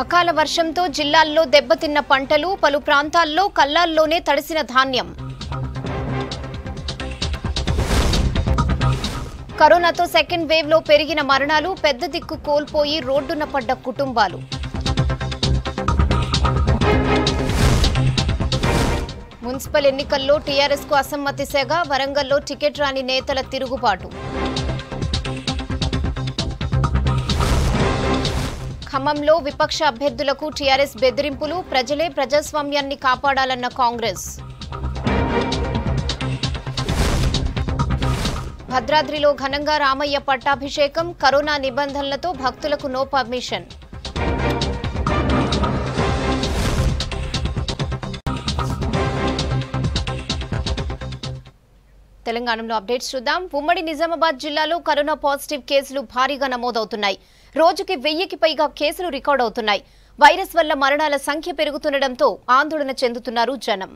అకాల వర్షంతో జిల్లాల్లో దెబ్బతిన్న పంటలు పలు ప్రాంతాల్లో కల్లాల్లోనే తడిసిన ధాన్యం. కరోనాతో సెకండ్ వేవ్లో పెరిగిన మరణాలు పెద్ద దిక్కు కోల్పోయి రోడ్డున పడ్డ కుటుంబాలు. మున్సిపల్ ఎన్నికల్లో టీఆర్ఎస్కు అసమ్మతి సెగ వరంగల్లో టికెట్ రాని నేతల తిరుగుబాటు. ఖమ్మంలో విపక్ష అభ్యర్థులకు టీఆర్ఎస్ బెదిరింపులు. ప్రజలే ప్రజాస్వామ్యాన్ని కాపాడాలన్న కాంగ్రెస్. భద్రాద్రిలో ఘనంగా రామయ్య పట్టాభిషేకం కరోనా నిబంధనలతో భక్తులకు నో పర్మిషన్. తెలంగాణలో అప్డేట్స్ చూద్దాం. ఉమ్మడి నిజామాబాద్ జిల్లాలో కరోనా పాజిటివ్ కేసులు భారీగా నమోదవుతున్నాయి. రోజుకి వెయ్యికి పైగా కేసులు రికార్డ్ అవుతున్నాయి. వైరస్ వల్ల మరణాల సంఖ్య పెరుగుతుండటంతో ఆందోళన చెందుతున్నారు జనం.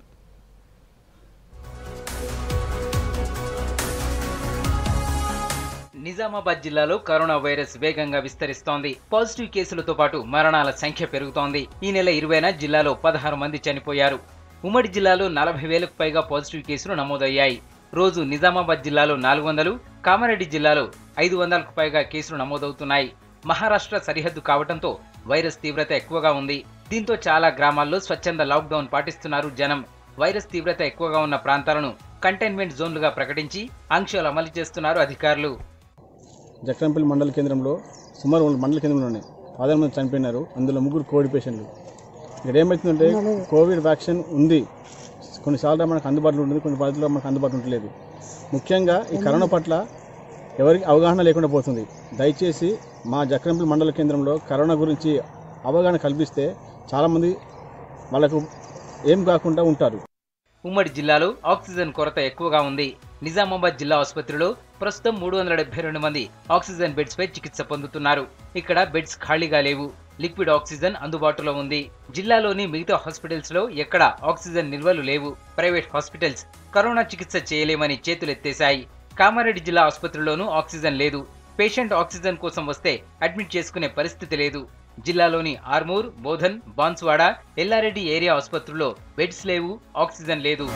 నిజామాబాద్ జిల్లాలో కరోనా వైరస్ వేగంగా విస్తరిస్తోంది. పాజిటివ్ కేసులతో పాటు మరణాల సంఖ్య పెరుగుతోంది. ఈ నెల ఇరవైన జిల్లాలో పదహారు మంది చనిపోయారు. ఉమ్మడి జిల్లాలో నలభై వేలకు పైగా పాజిటివ్ కేసులు నమోదయ్యాయి. రోజు నిజామాబాద్ జిల్లాలో నాలుగు వందలు కామారెడ్డి జిల్లాలో ఐదు వందలకు పైగా కేసులు నమోదవుతున్నాయి. మహారాష్ట్ర సరిహద్దు కావడంతో వైరస్ తీవ్రత ఎక్కువగా ఉంది. దీంతో చాలా గ్రామాల్లో స్వచ్ఛంద లాక్డౌన్ పాటిస్తున్నారు జనం. వైరస్ తీవ్రత ఎక్కువగా ఉన్న ప్రాంతాలను కంటైన్మెంట్ జోన్లుగా ప్రకటించి ఆంక్షలు అమలు చేస్తున్నారు అధికారులు. జక్రంపల్లి మండల కేంద్రంలో సుమారు మండల కేంద్రంలోనే పదహారు మంది చనిపోయినారు. అందులో ముగ్గురు కోవిడ్ పేషెంట్లు. ఇక్కడ ఏమవుతుందంటే కోవిడ్ వ్యాక్సిన్ ఉంది. కొన్నిసార్లు మనకు అందుబాటులో ఉంటుంది కొన్ని పద్ధతుల్లో మనకు అందుబాటులో ఉండలేదు. ముఖ్యంగా ఈ కరోనా పట్ల ఎవరికి అవగాహన లేకుండా పోతుంది. దయచేసి మా జక్రంపల్లి మండల కేంద్రంలో కరోనా గురించి అవగాహన కల్పిస్తే చాలామంది వాళ్ళకు ఏం కాకుండా ఉంటారు. ఉమ్మడి జిల్లాలో ఆక్సిజన్ కొరత ఎక్కువగా ఉంది. నిజామాబాద్ జిల్లా ఆసుపత్రిలో ప్రస్తుతం మూడు వందల డెబ్బై రెండు మంది ఆక్సిజన్ బెడ్స్ పై చికిత్స పొందుతున్నారు. ఇక్కడ బెడ్స్ ఖాళీగా లేవు. లిక్విడ్ ఆక్సిజన్ అందుబాటులో ఉంది. జిల్లాలోని మిగతా హాస్పిటల్స్లో ఎక్కడ ఆక్సిజన్ నిల్వలు లేవు. ప్రైవేట్ హాస్పిటల్స్ కరోనా చికిత్స చేయలేమని చేతులెత్తేశాయి. కామారెడ్డి జిల్లా ఆసుపత్రిలోనూ ఆక్సిజన్ లేదు. పేషెంట్ ఆక్సిజన్ కోసం వస్తే అడ్మిట్ చేసుకునే పరిస్థితి లేదు. జిల్లాలోని ఆర్మూర్ బోధన్ బాన్స్వాడ ఎల్లారెడ్డి ఏరియా ఆసుపత్రుల్లో బెడ్స్ లేవు ఆక్సిజన్ లేదు.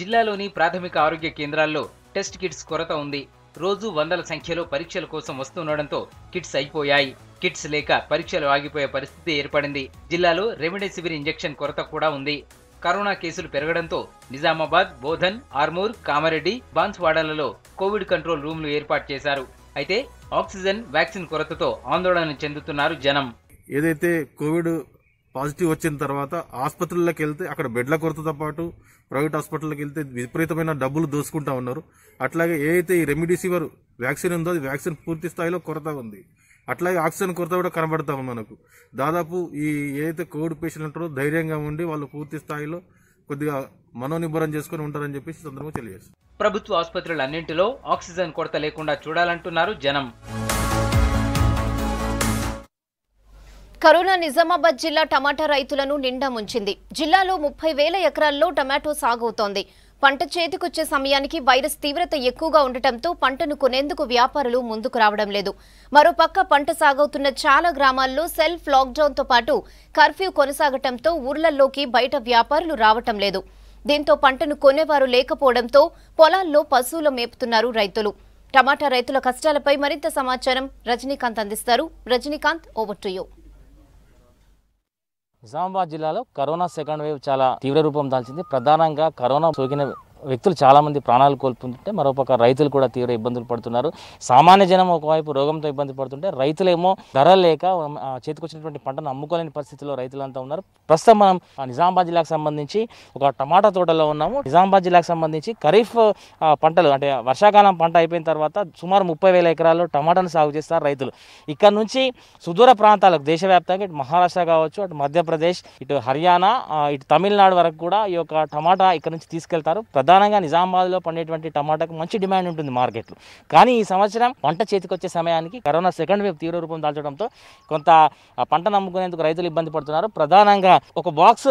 జిల్లాలోని ప్రాథమిక ఆరోగ్య కేంద్రాల్లో టెస్ట్ కిట్స్ కొరత ఉంది. రోజు వందల సంఖ్యలో పరీక్షల కోసం వస్తుండడంతో కిట్స్ అయిపోయాయి. కిట్స్ లేక పరీక్షలు ఆగిపోయే పరిస్థితి ఏర్పడింది. జిల్లాలో రెమిడెసివిర్ ఇంజెక్షన్ కొరత కూడా ఉంది. కరోనా కేసులు పెరగడంతో నిజామాబాద్ బోధన్ ఆర్మూర్ కామారెడ్డి బాన్స్వాడలలో కోవిడ్ కంట్రోల్ రూమ్లు ఏర్పాటు చేశారు. అయితే ఆక్సిజన్ వ్యాక్సిన్ కొరతతో ఆందోళన చెందుతున్నారు జనం. ఏదైతే కోవిడ్ పాజిటివ్ వచ్చిన తర్వాత ఆసుపత్రుల్లోకి వెళ్తే అక్కడ బెడ్ల కొరతతో పాటు ప్రైవేట్ హాస్పిటల్కి వెళ్తే విపరీతమైన డబ్బులు దోసుకుంటా ఉన్నారు. అట్లాగే ఏదైతే ఈ రెమిడిసివర్ వ్యాక్సిన్ ఉందో అది వ్యాక్సిన్ పూర్తి స్థాయిలో కొరత ఉంది. అట్లాగే ఆక్సిజన్ కొరత కూడా కనబడతా ఉంది మనకు. దాదాపు ఈ ఏదైతే కోవిడ్ పేషెంట్లు ఉంటారో ధైర్యంగా ఉండి వాళ్ళు పూర్తి స్థాయిలో కొద్దిగా మనోనిబ్బరం చేసుకుని ఉంటారని చెప్పేసి సందర్భంగా తెలియజేస్తారు ప్రభుత్వ ఆసుపత్రులన్నింటిలో ఆక్సిజన్ కొరత లేకుండా చూడాలంటున్నారు జనం. కరోనా నిజామాబాద్ జిల్లా టమాటా రైతులను నిండా ముంచింది. జిల్లాలో ముప్పై వేల ఎకరాల్లో టమాటో సాగవుతోంది పంట చేతికొచ్చే సమయానికి వైరస్ తీవ్రత ఎక్కువగా ఉండటంతో పంటను కొనేందుకు వ్యాపారులు ముందుకు రావడం లేదు. మరోపక్క పంట సాగవుతున్న చాలా గ్రామాల్లో సెల్ఫ్ లాక్డౌన్తో పాటు కర్ఫ్యూ కొనసాగటంతో ఊర్లల్లోకి బయట వ్యాపారులు రావటం లేదు. దీంతో పంటను కొనేవారు లేకపోవడంతో పొలాల్లో పశువులు మేపుతున్నారు రైతులు. టమాటా రైతుల కష్టాలపై మరింత సమాచారం రజనీకాంత్ అందిస్తారు. Rajinikanth over to you. Nizamabad జిల్లాలో కరోనా సెకండ్ వేవ్ చాలా తీవ్ర రూపం దాల్చింది. ప్రధానంగా కరోనా సోకిన వ్యక్తులు చాలామంది ప్రాణాలు కోల్పోతుంటే మరోపక్క రైతులు కూడా తీవ్ర ఇబ్బందులు పడుతున్నారు. సామాన్య జనం ఒకవైపు రోగంతో ఇబ్బంది పడుతుంటే రైతులేమో ధర లేక చేతికొచ్చినటువంటి పంటను అమ్ముకోలేని పరిస్థితిలో రైతులంతా ఉన్నారు. ప్రస్తుతం మనం నిజామాబాద్ జిల్లాకు సంబంధించి ఒక టమాటా తోటలో ఉన్నాము. నిజామాబాద్ జిల్లాకు సంబంధించి ఖరీఫ్ పంటలు అంటే వర్షాకాలం పంట అయిపోయిన తర్వాత సుమారు ముప్పై వేల ఎకరాల్లో టమాటాను సాగు చేస్తారు రైతులు. ఇక్కడ నుంచి సుదూర ప్రాంతాలకు దేశవ్యాప్తంగా ఇటు మహారాష్ట్ర కావచ్చు అటు మధ్యప్రదేశ్ ఇటు హర్యానా ఇటు తమిళనాడు వరకు కూడా ఈ యొక్క టమాటా ఇక్కడ నుంచి తీసుకెళ్తారు. ప్రధాన ప్రధానంగా నిజామాబాద్లో పండేటువంటి టమాటాకు మంచి డిమాండ్ ఉంటుంది మార్కెట్లో. కానీ ఈ సంవత్సరం పంట చేతికొచ్చే సమయానికి కరోనా సెకండ్ వేవ్ తీవ్ర రూపం దాల్చడంతో కొంత పంట నమ్ముకునేందుకు రైతులు ఇబ్బంది పడుతున్నారు. ప్రధానంగా ఒక బాక్స్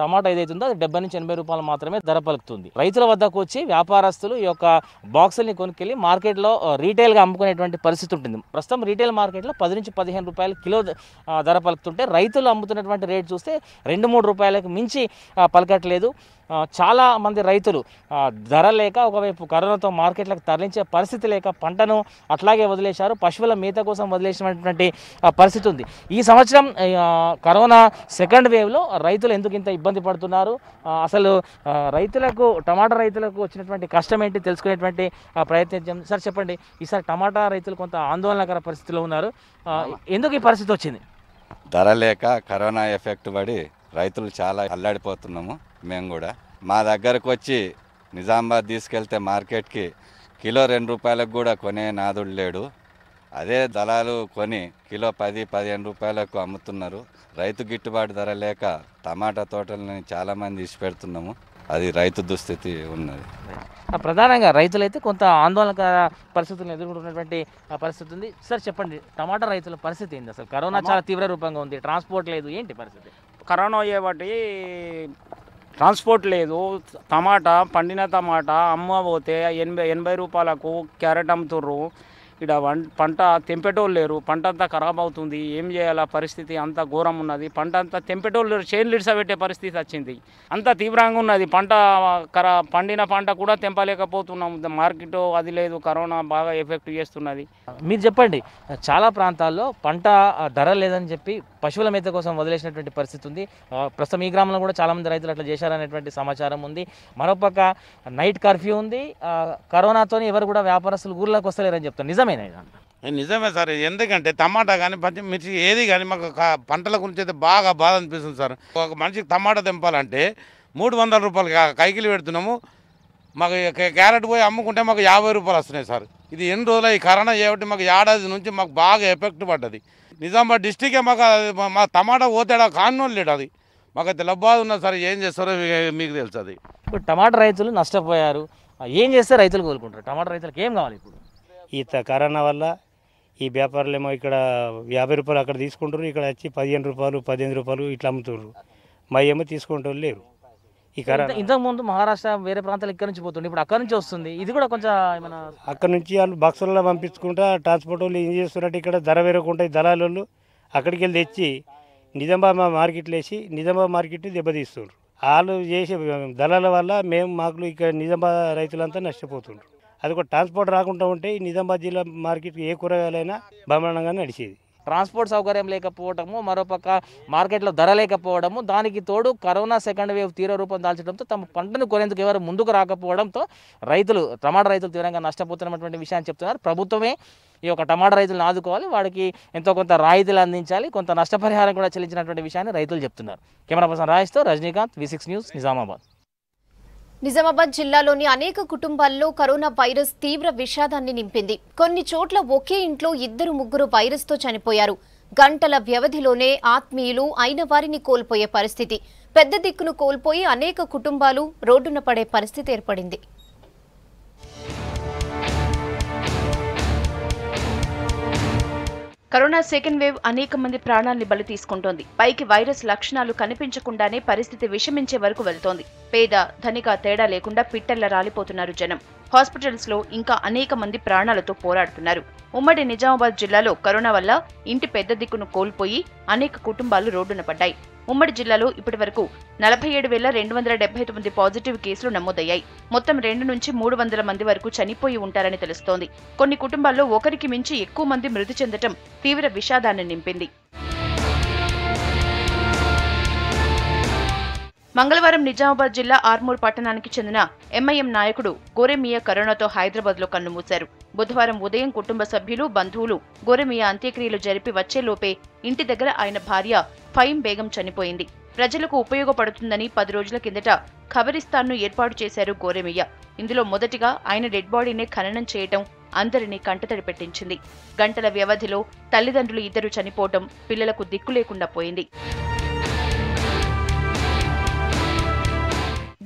టమాటా ఏదైతే ఉందో అది డెబ్బై నుంచి ఎనభై రూపాయలు మాత్రమే ధర పలుకుతుంది. రైతుల వద్దకు వచ్చి వ్యాపారస్తులు ఈ యొక్క బాక్సుల్ని కొనుక్కెళ్ళి మార్కెట్లో రీటైల్గా అమ్ముకునేటువంటి పరిస్థితి ఉంటుంది. ప్రస్తుతం రీటైల్ మార్కెట్లో పది నుంచి పదిహేను రూపాయలు కిలో ధర పలుకుతుంటే రైతులు అమ్ముతున్నటువంటి రేట్ చూస్తే రెండు మూడు రూపాయలకు మించి పలకట్లేదు. చాలా మంది రైతులు ధర లేక ఒకవైపు కరోనాతో మార్కెట్లకు తరలించే పరిస్థితి లేక పంటను అట్లాగే వదిలేశారు పశువుల మేత కోసం వదిలేసినటువంటి పరిస్థితి ఉంది. ఈ సంవత్సరం కరోనా సెకండ్ వేవ్లో రైతులు ఎందుకు ఇంత ఇబ్బంది పడుతున్నారు? అసలు రైతులకు టమాటా రైతులకు వచ్చినటువంటి కష్టం ఏంటి? తెలుసుకునేటువంటి ఆ, ప్రయత్నం చేద్దాం. సార్ చెప్పండి. ఈసారి టమాటా రైతులు కొంత ఆందోళనకర పరిస్థితిలో ఉన్నారు. ఎందుకు ఈ పరిస్థితి వచ్చింది? ధర లేక కరోనా ఎఫెక్ట్ పడి రైతులు చాలా అల్లాడిపోతున్నాము. మేము కూడా. మా దగ్గరకు వచ్చి నిజామాబాద్ తీసుకెళ్తే మార్కెట్కి కిలో రెండు రూపాయలకు కూడా కొనే నాదుడు లేడు. అదే దళాలు కొని కిలో పది పదిహేను రూపాయలకు అమ్ముతున్నారు. రైతు గిట్టుబాటు ధర లేక టమాటా తోటలని చాలామంది ఇచ్చిపెడుతున్నాము. అది రైతు దుస్థితి ఉన్నది. ఆ, ప్రధానంగా రైతులైతే కొంత ఆందోళనకర పరిస్థితులను ఎదుర్కొంటున్నటువంటి ఆ, పరిస్థితి ఉంది. సార్ చెప్పండి టమాటా రైతుల పరిస్థితి ఏంది అసలు? కరోనా చాలా తీవ్ర రూపంగా ఉంది. ట్రాన్స్పోర్ట్ లేదు. ఏంటి పరిస్థితి? కరోనా అయ్యేబట్టి ట్రాన్స్పోర్ట్ లేదు టమాటా పండిన టమాటా అమ్మబోతే ఎనభై ఎనభై రూపాయలకు క్యారెట్ అమ్ముతుర్రు ఇక్కడ పంట తెంపేటోళ్ళు లేరు. పంట అంతా ఖరాబ్ అవుతుంది. ఏం చేయాలా? పరిస్థితి అంత ఘోరం ఉన్నది. పంట అంతా తెంపేటోళ్ళు లేరు. చేను లిడ్సబెట్టే పరిస్థితి వచ్చింది. అంత తీవ్రంగా ఉన్నది. పంట కరా పండిన పంట కూడా తెంపలేకపోతున్నాం. మార్కెట్ అది లేదు. కరోనా బాగా ఎఫెక్ట్ చేస్తున్నది. మీరు చెప్పండి చాలా ప్రాంతాల్లో పంట ధర లేదని చెప్పి పశువుల మేత కోసం వదిలేసినటువంటి పరిస్థితి ఉంది. ప్రస్తుతం ఈ గ్రామంలో కూడా చాలామంది రైతులు అట్లా చేశారనేటువంటి సమాచారం ఉంది. మరోపక్క నైట్ కర్ఫ్యూ ఉంది. ఆ, కరోనాతోని ఎవరు కూడా వ్యాపారస్తులు ఊర్లోకి వస్తలేరని చెప్తారు. నిజమేనా ఇదంతా? నిజమే సార్ ఎందుకంటే టమాటా కానీ పచ్చిమిర్చి ఏది కానీ మాకు పంటల గురించి అయితే బాగా బాధ అనిపిస్తుంది సార్. ఒక మనిషికి టమాటా తెంపాలంటే మూడు వందల రూపాయలు కైకిలు పెడుతున్నాము. మాకు క్యారెట్ పోయి అమ్ముకుంటే మాకు యాభై రూపాయలు వస్తున్నాయి సార్. ఇది ఎన్ని రోజులు ఈ కరోనా చేయబట్టి మాకు ఏడాది నుంచి మాకు బాగా ఎఫెక్ట్ పడ్డది. నిజామాబాద్ డిస్టికే మాకు మా- టమాటా పోతాడా కాన్నోళ్ళు లేడు అది. మాకైతే లబ్బాది ఉన్నది సార్ ఏం చేస్తారో మీకు తెలుసు అది. ఇప్పుడు టమాటా రైతులు నష్టపోయారు. ఏం చేస్తే రైతులు కోలుకుంటారు? టమాటా రైతులకు ఏం కావాలి ఇప్పుడు? ఈ కరోనా వల్ల ఈ వ్యాపారులు ఏమో ఇక్కడ యాభై రూపాయలు అక్కడ తీసుకుంటారు ఇక్కడ వచ్చి పదిహేను రూపాయలు పదిహేను రూపాయలు ఇట్లా అమ్ముతారు మా ఏమో తీసుకుంటారు లేరు. ఈ కరోనా ఇంత- ఇంతకు ముందు మహారాష్ట్ర వేరే ప్రాంతాలు ఇక్కడ నుంచి పోతుంది ఇప్పుడు అక్కడ నుంచి వస్తుంది. ఇది కూడా కొంచెం ఏమైనా అక్కడ నుంచి వాళ్ళు బాక్సులలో పంపించుకుంటా ట్రాన్స్పోర్ట్ వాళ్ళు ఏం చేస్తున్నట్టు ఇక్కడ ధర వేరకుంటాయి దళాలు వాళ్ళు అక్కడికి వెళ్ళి తెచ్చి నిజామాబాద్ మార్కెట్లో వేసి నిజామాబాద్ మార్కెట్ దెబ్బతీస్తున్నారు వాళ్ళు చేసే దళాల వల్ల మేము మాకు ఇక్కడ నిజామాబాద్ రైతులంతా నష్టపోతుండ్రు. అది కూడా ట్రాన్స్పోర్ట్ రాకుండా ఉంటే ఈ నిజామాబాద్ జిల్లా మార్కెట్ ఏ కూరగాయలైనా బ్రహ్మాండంగా నడిచేది. ట్రాన్స్పోర్ట్ సౌకర్యం లేకపోవడము మరోపక్క మార్కెట్లో ధర లేకపోవడము దానికి తోడు కరోనా సెకండ్ వేవ్ తీవ్ర రూపం దాల్చడంతో తమ పంటను కొనేందుకు ఎవరు ముందుకు రాకపోవడంతో రైతులు టమాటా రైతులు తీవ్రంగా నష్టపోతున్నటువంటి విషయాన్ని చెప్తున్నారు. ప్రభుత్వమే ఈ యొక్క టమాటా రైతులను ఆదుకోవాలి వాడికి ఎంతో కొంత రాయితీలు అందించాలి కొంత నష్టపరిహారం కూడా చెల్లించినటువంటి విషయాన్ని రైతులు చెప్తున్నారు. Camera person రాజేష్తో Rajinikanth V six news Nizamabad. Nizamabad జిల్లాలోని అనేక కుటుంబాల్లో కరోనా వైరస్ తీవ్ర విషాదాన్ని నింపింది. కొన్ని చోట్ల ఒకే ఇంట్లో ఇద్దరు ముగ్గురు వైరస్తో చనిపోయారు. గంటల వ్యవధిలోనే ఆత్మీయులు అయిన వారిని కోల్పోయే పరిస్థితి. పెద్ద దిక్కును కోల్పోయి అనేక కుటుంబాలు రోడ్డున పడే పరిస్థితి ఏర్పడింది. కరోనా సెకండ్ వేవ్ అనేక మంది ప్రాణాల్ని బలి తీసుకుంటోంది. పైకి వైరస్ లక్షణాలు కనిపించకుండానే పరిస్థితి విషమించే వరకు వెళ్తోంది. పేద ధనిక తేడా లేకుండా పిట్టల్లా రాలిపోతున్నారు జనం. హాస్పిటల్స్లో ఇంకా అనేక మంది ప్రాణాలతో పోరాడుతున్నారు. ఉమ్మడి నిజామాబాద్ జిల్లాలో కరోనా వల్ల ఇంటి పెద్ద దిక్కును కోల్పోయి అనేక కుటుంబాలు రోడ్డున పడ్డాయి. ఉమ్మడి జిల్లాలో ఇప్పటి వరకు నలభై ఏడు వేల రెండు వందల డెబ్బై తొమ్మిది పాజిటివ్ కేసులు నమోదయ్యాయి. మొత్తం రెండు నుంచి మూడు వందల మంది వరకు చనిపోయి ఉంటారని తెలుస్తోంది. కొన్ని కుటుంబాల్లో ఒకరికి మించి ఎక్కువ మంది మృతి చెందటం తీవ్ర విషాదాన్ని నింపింది. మంగళవారం నిజామాబాద్ జిల్లా ఆర్మూర్ పట్టణానికి చెందిన ఎంఐఎం నాయకుడు గోరెమియా కరోనాతో హైదరాబాద్లో కన్నుమూశారు. బుధవారం ఉదయం కుటుంబ సభ్యులు బంధువులు గోరెమియా అంత్యక్రియలు జరిపి వచ్చేలోపే ఇంటి దగ్గర ఆయన భార్య ఫైమ్ బేగం చనిపోయింది. ప్రజలకు ఉపయోగపడుతుందని పది రోజుల కిందట ఖబరిస్తాన్ను ఏర్పాటు చేశారు గోరెమియ్య ఇందులో మొదటిగా ఆయన డెడ్ బాడీనే ఖననం చేయటం అందరినీ కంటతడి పెట్టించింది. గంటల వ్యవధిలో తల్లిదండ్రులు ఇద్దరు చనిపోవటం పిల్లలకు దిక్కు లేకుండా పోయింది.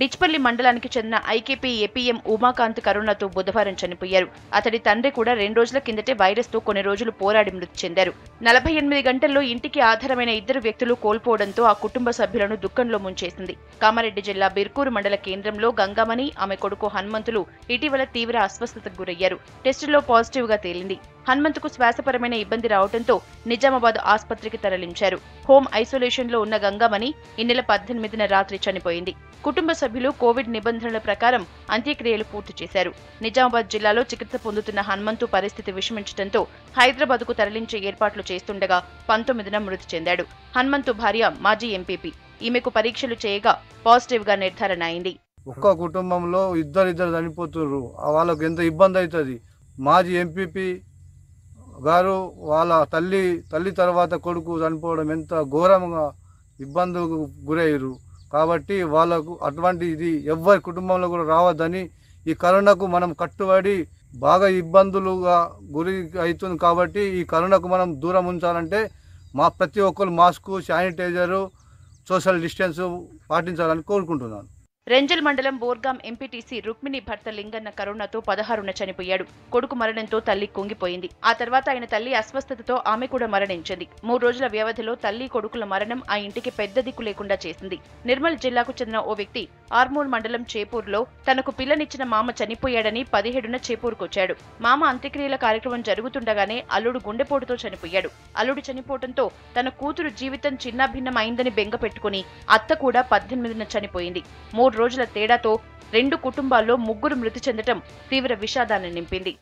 డిచ్పల్లి మండలానికి చెందిన ఐకేపీ ఏపీఎం ఉమాకాంత్ కరోనాతో బుధవారం చనిపోయారు. అతడి తండ్రి కూడా రెండు రోజుల కిందటే వైరస్తో కొన్ని రోజులు పోరాడి మృతి చెందారు. నలభై ఎనిమిది గంటల్లో ఇంటికి ఆధారమైన ఇద్దరు వ్యక్తులు కోల్పోవడంతో ఆ కుటుంబ సభ్యులను దుఃఖంలో ముంచేసింది. కామారెడ్డి జిల్లా బిర్కూరు మండల కేంద్రంలో గంగమణి ఆమె కొడుకు హనుమంతులు ఇటీవల తీవ్ర అస్వస్థతకు గురయ్యారు. టెస్టులో పాజిటివ్గా తేలింది. హనుమంతుకు శ్వాసపరమైన ఇబ్బంది రావడంతో నిజామాబాద్ ఆసుపత్రికి తరలించారు. హోమ్ ఐసోలేషన్లో ఉన్న గంగమణి ఈ నెల పద్దెనిమిదిన రాత్రి చనిపోయింది. కుటుంబ సభ్యులు కోవిడ్ నిబంధనల ప్రకారం అంత్యక్రియలు పూర్తి చేశారు. నిజామాబాద్ జిల్లాలో చికిత్స పొందుతున్న హనుమంతు పరిస్థితి విషమించడంతో హైదరాబాద్కు తరలించే ఏర్పాట్లు చేస్తుండగా పంతొమ్మిదిన మృతి చెందాడు. హనుమంతు భార్య మాజీ ఎంపీపీ. ఈమెకు పరీక్షలు చేయగా పాజిటివ్గా నిర్ధారణ అయింది. ఒక్క కుటుంబంలో ఇద్దరు ఇద్దరు చనిపోతున్నారు వాళ్ళకు ఎంత ఇబ్బంది అవుతుంది మాజీ ఎంపీపీ గారు వాళ్ళ తల్లి తల్లి తర్వాత కొడుకు చనిపోవడం ఎంత ఘోరంగా ఇబ్బందులకు గురయ్యారు కాబట్టి వాళ్ళకు అటువంటి ఇది ఎవరి కుటుంబంలో కూడా రావద్దని ఈ కరోనాకు మనం కట్టుబడి బాగా ఇబ్బందులుగా గురి అవుతుంది కాబట్టి ఈ కరోనాకు మనం దూరం ఉంచాలంటే మా ప్రతి ఒక్కరు మాస్కు శానిటైజరు సోషల్ డిస్టెన్స్ పాటించాలని కోరుకుంటున్నాను. రెంజల్ మండలం బోర్గాం ఎంపీటీసీ రుక్మిణి భర్త లింగన్న కరోనాతో పదహారున చనిపోయాడు. కొడుకు మరణంతో తల్లి కుంగిపోయింది. ఆ తర్వాత ఆయన తల్లి అస్వస్థతతో ఆమె కూడా మరణించింది. మూడు రోజుల వ్యవధిలో తల్లి కొడుకుల మరణం ఆ ఇంటికి పెద్ద దిక్కు లేకుండా చేసింది. నిర్మల్ జిల్లాకు చెందిన ఓ వ్యక్తి ఆర్మూర్ మండలం చేపూర్లో తనకు పిల్లనిచ్చిన మామ చనిపోయాడని పదిహేడున చేపూరుకొచ్చాడు. మామ అంత్యక్రియల కార్యక్రమం జరుగుతుండగానే అల్లుడు గుండెపోటుతో చనిపోయాడు. అల్లుడు చనిపోవడంతో తన కూతురు జీవితం చిన్నాభిన్నమైందని బెంగ పెట్టుకుని అత్త కూడా పద్దెనిమిదిన చనిపోయింది. మూడు రోజుల తేడాతో రెండు కుటుంబాల్లో ముగ్గురు మృతి చెందటం తీవ్ర విషాదాన్ని నింపింది.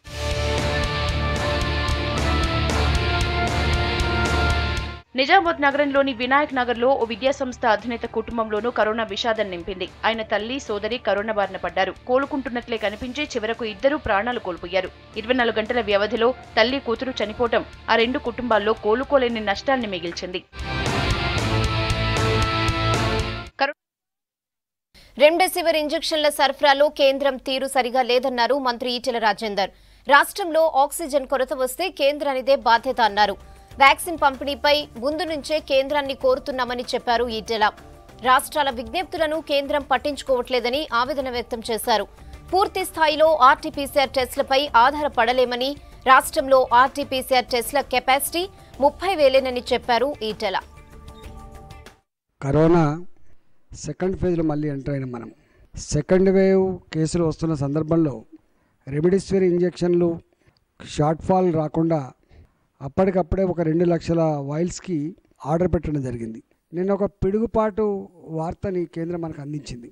నిజామాబాద్ నగరంలోని వినాయక్ నగర్లో ఓ విద్యాసంస్థ అధినేత కుటుంబంలోనూ కరోనా విషాదం నింపింది. ఆయన తల్లి సోదరి కరోనా బారిన పడ్డారు. కోలుకుంటున్నట్లే కనిపించి చివరకు ఇద్దరూ ప్రాణాలు కోల్పోయారు. ఇరవై నాలుగు గంటల వ్యవధిలో తల్లి కూతురు చనిపోవటం ఆ రెండు కుటుంబాల్లో కోలుకోలేని నష్టాన్ని మిగిల్చింది. రెమ్డెసివిర్ ఇంజెక్షన్ల సరఫరాలో కేంద్రం తీరు సరిగా లేదన్నారు మంత్రి ఈటెల రాజేందర్. రాష్ట్రంలో ఆక్సిజన్ కొరత వస్తే కేంద్రానిదే బాధ్యత అన్నారు. వ్యాక్సిన్ పంపిణీపై ముందు నుంచే కేంద్రాన్ని కోరుతున్నామని చెప్పారు ఈటెల. రాష్ట్రాల విజ్ఞప్తులను కేంద్రం పట్టించుకోవట్లేదని ఆవేదన వ్యక్తం చేశారు. పూర్తి స్థాయిలో ఆర్టీపీసీఆర్ టెస్టులపై ఆధారపడలేమని రాష్ట్రంలో ఆర్టీపీసీఆర్ టెస్టుల కెపాసిటీ ముప్పై వేలేనని చెప్పారు ఈటెల. కరోనా సెకండ్ ఫేజ్లో మళ్ళీ ఎంటర్ అయిన మనం. సెకండ్ వేవ్ కేసులు వస్తున్న సందర్భంలో రెమిడిసివిర్ ఇంజెక్షన్లు షార్ట్ ఫాల్ రాకుండా అప్పటికప్పుడే ఒక రెండు లక్షల వాయిల్స్కి ఆర్డర్ పెట్టడం జరిగింది. నిన్న ఒక పిడుగుపాటు వార్తని కేంద్రం మనకు అందించింది.